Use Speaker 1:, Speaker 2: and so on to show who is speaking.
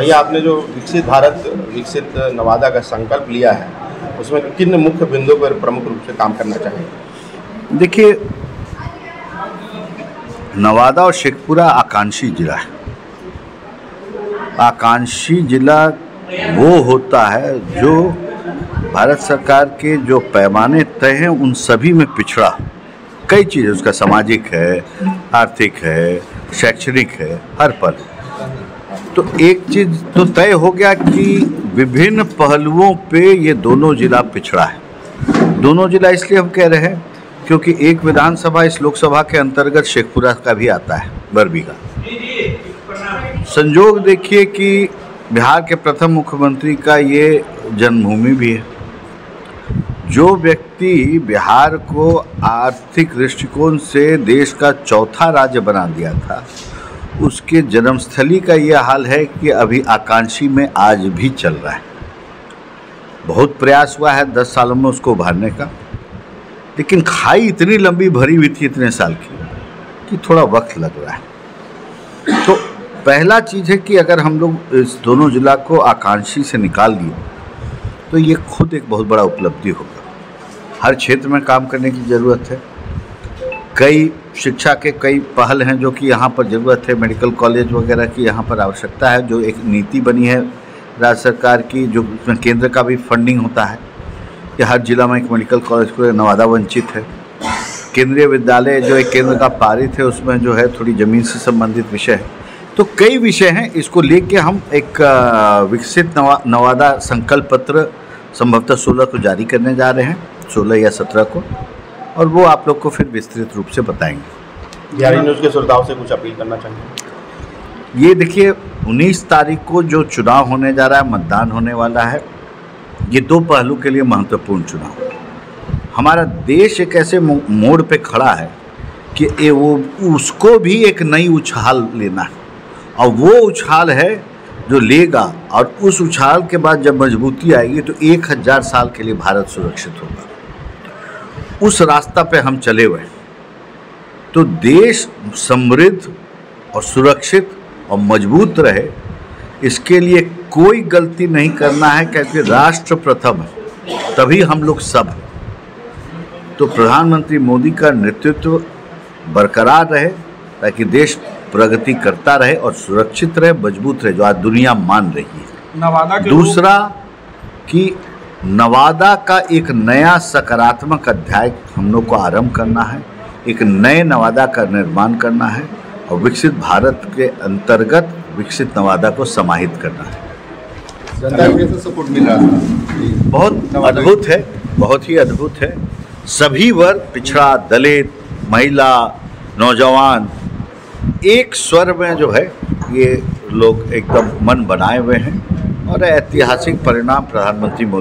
Speaker 1: भैया, आपने जो विकसित भारत, विकसित नवादा का संकल्प लिया है, उसमें किन मुख्य बिंदुओं पर प्रमुख रूप से काम करना चाहिए
Speaker 2: देखिए, नवादा और शेखपुरा आकांक्षी जिला है। आकांक्षी जिला वो होता है जो भारत सरकार के जो पैमाने तय हैं, उन सभी में पिछड़ा कई चीज़, उसका सामाजिक है, आर्थिक है, शैक्षणिक है, हर पर तो एक चीज़ तो तय हो गया कि विभिन्न पहलुओं पे ये दोनों जिला पिछड़ा है। दोनों जिला इसलिए हम कह रहे हैं क्योंकि एक विधानसभा इस लोकसभा के अंतर्गत शेखपुरा का भी आता है, बरबी का। संजोग देखिए कि बिहार के प्रथम मुख्यमंत्री का ये जन्मभूमि भी है। जो व्यक्ति बिहार को आर्थिक दृष्टिकोण से देश का चौथा राज्य बना दिया था उसके जन्मस्थली का यह हाल है कि अभी आकांक्षी में आज भी चल रहा है। बहुत प्रयास हुआ है दस सालों में उसको उभारने का, लेकिन खाई इतनी लंबी भरी हुई थी इतने साल की कि थोड़ा वक्त लग रहा है। तो पहला चीज़ है कि अगर हम लोग इस दोनों जिला को आकांक्षी से निकाल दिए तो ये खुद एक बहुत बड़ा उपलब्धि होगा। हर क्षेत्र में काम करने की ज़रूरत है। कई शिक्षा के कई पहल हैं जो कि यहाँ पर ज़रूरत है, मेडिकल कॉलेज वगैरह की यहाँ पर आवश्यकता है, जो एक नीति बनी है राज्य सरकार की, जो उसमें केंद्र का भी फंडिंग होता है। कि हर जिला में एक मेडिकल कॉलेज को नवादा वंचित है। केंद्रीय विद्यालय जो एक केंद्र का पारित है, उसमें जो है थोड़ी ज़मीन से संबंधित विषय है। तो कई विषय हैं, इसको लेके हम एक विकसित नवा, नवादा संकल्प पत्र संभवतः सोलह को जारी करने जा रहे हैं, सोलह या सत्रह को। और वो आप लोग को फिर विस्तृत रूप से बताएँगे।
Speaker 1: बिहारी न्यूज़ के श्रोताओं से कुछ अपील करना चाहेंगे?
Speaker 2: ये देखिए 19 तारीख को जो चुनाव होने जा रहा है मतदान होने वाला है ये दो पहलू के लिए महत्वपूर्ण चुनाव। हमारा देश एक ऐसे मोड़ पे खड़ा है कि ये वो उसको भी एक नई उछाल लेना है। और वो उछाल है जो लेगा और उस उछाल के बाद जब मजबूती आएगी तो एक हज़ार साल के लिए भारत सुरक्षित होगा। उस रास्ता पे हम चले हुए तो देश समृद्ध और सुरक्षित और मज़बूत रहे इसके लिए कोई गलती नहीं करना है क्योंकि राष्ट्र प्रथम है तभी हम लोग सब तो प्रधानमंत्री मोदी का नेतृत्व बरकरार रहे ताकि देश प्रगति करता रहे और सुरक्षित रहे मज़बूत रहे जो आज दुनिया मान रही है।
Speaker 3: नवादा के
Speaker 2: दूसरा कि नवादा का एक नया सकारात्मक अध्याय हम लोग को आरंभ करना है। एक नए नवादा का निर्माण करना है और विकसित भारत के अंतर्गत विकसित नवादा को समाहित करना है।
Speaker 1: कैसे सपोर्ट मिल रहा है
Speaker 2: बहुत अद्भुत है बहुत ही अद्भुत है। सभी वर्ग पिछड़ा दलित महिला नौजवान एक स्वर में जो है ये लोग एकदम मन बनाए हुए हैं और ऐतिहासिक परिणाम प्रधानमंत्री मोदी